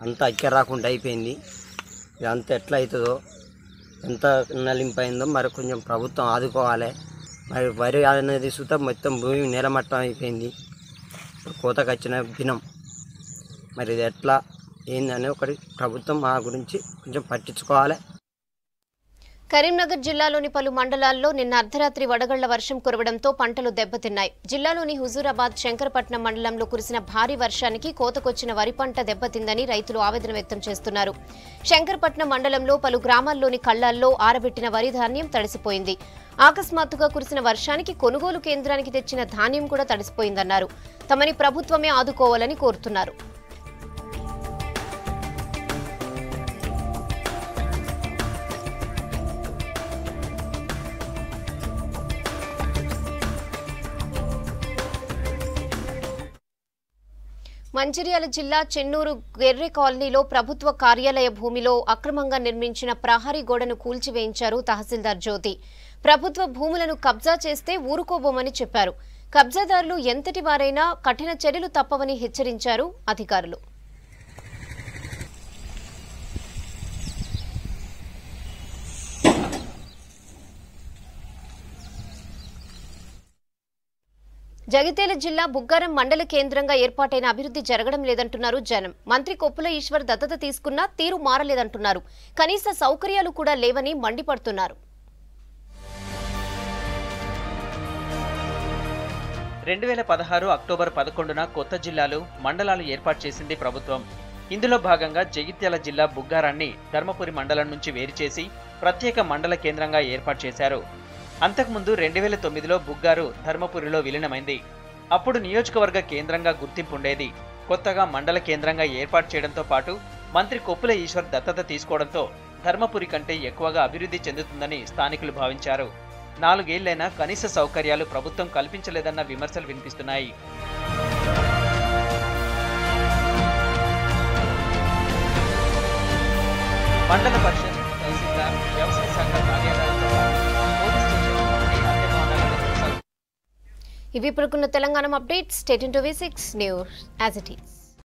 అంతా అక్కె రాకుండా అయిపోయింది. ఇదంతా ఎట్లా అవుతుందో ఎంత నలింపైందో మరి కొంచెం ప్రభుత్వం ఆదుకోవాలి. మరి వరి అనేది సుత మొత్తం భూమి నేలమట్టం అయిపోయింది. ఇప్పుడు కోతకు వచ్చిన దినం. మరి ఇది ఎట్లా ఏందని ఒకటి ప్రభుత్వం మా గురించి కొంచెం పట్టించుకోవాలి. కరీంనగర్ జిల్లాలోని పలు మండలాల్లో నిన్న అర్ధరాత్రి వడగళ్ళ వర్షం కురవడంతో పంటలు దెబ్బతిన్నాయి. జిల్లాలోని హుజూరాబాద్ శంకరపట్నం మండలంలో కురిసిన భారీ వర్షానికి కోతకొచ్చిన వరి పంట దెబ్బతిందని రైతులు ఆవేదన వ్యక్తం చేస్తున్నారు. శంకరపట్నం మండలంలో పలు గ్రామాల్లోని కళ్ళాల్లో ఆరబెట్టిన వరి ధాన్యం తడిసిపోయింది. ఆకస్మాత్తుగా కురిసిన వర్షానికి కొనుగోలు కేంద్రానికి తెచ్చిన ధాన్యం కూడా తడిసిపోయిందన్నారు. తమని ప్రభుత్వమే ఆదుకోవాలని కోరుతున్నారు. మంచిర్యాల జిల్లా చెన్నూరు గెర్రె కాలనీలో ప్రభుత్వ కార్యాలయ భూమిలో అక్రమంగా నిర్మించిన ప్రహరీ గోడను కూల్చివేయించారు తహసీల్దార్ జ్యోతి. ప్రభుత్వ భూములను కబ్జా చేస్తే ఊరుకోబోమని చెప్పారు. కబ్జాదారులు ఎంతటి వారైనా కఠిన చర్యలు తప్పవని హెచ్చరించారు అధికారులు. జగిత్యాల జిల్లా బుగ్గారం మండల కేంద్రంగా ఏర్పాటైన అభివృద్ధి జరగడం లేదంటున్నారు జనం. మంత్రి కొప్పుల ఈశ్వర్ దత్తత తీసుకున్నా తీరు మారలేదంటున్నారు. కనీస సౌకర్యాలు కూడా లేవని మండిపడుతున్నారు. రెండు వేల పదహారు అక్టోబర్ పదకొండున కొత్త జిల్లాలు మండలాలు ఏర్పాటు చేసింది ప్రభుత్వం. ఇందులో భాగంగా జగిత్యాల జిల్లా బుగ్గారాన్ని ధర్మపురి మండలం నుంచి వేరు చేసి ప్రత్యేక మండల కేంద్రంగా ఏర్పాటు చేశారు. అంతకుముందు రెండు వేల తొమ్మిదిలో బుగ్గారు ధర్మపురిలో విలీనమైంది. అప్పుడు నియోజకవర్గ కేంద్రంగా గుర్తింపు ఉండేది. కొత్తగా మండల కేంద్రంగా ఏర్పాటు చేయడంతో పాటు మంత్రి కొప్పుల ఈశ్వర్ దత్తత తీసుకోవడంతో ధర్మపురి కంటే ఎక్కువగా అభివృద్ధి చెందుతుందని స్థానికులు భావించారు. నాలుగేళ్ళైనా కనీస సౌకర్యాలు ప్రభుత్వం కల్పించలేదన్న విమర్శలు వినిపిస్తున్నాయి. మండల పరిషత్ ఇవి ఇప్పుడుకున్న Telangana updates. State to V six news as it is